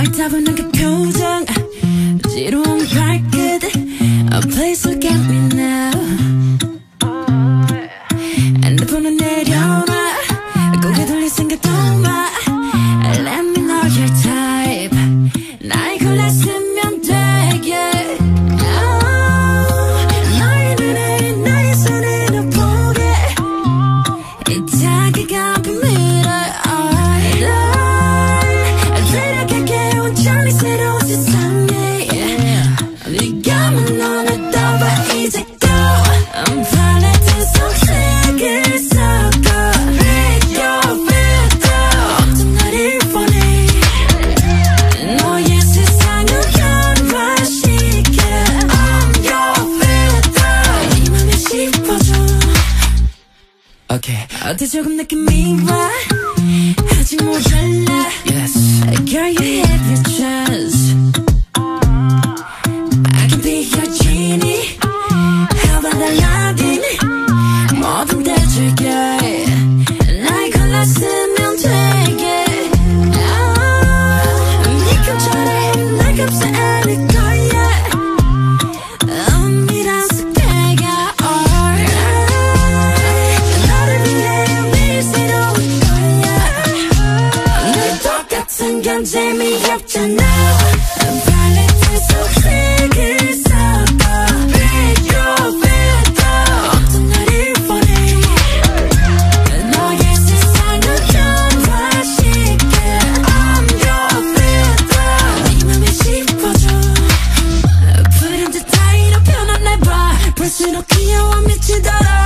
널 타보는 그 표정 아, 지루한 그 어때? 조금 느낌이 와? 순간 재미없잖아 I'm falling so sick it's Press it up, 귀여워 미치더라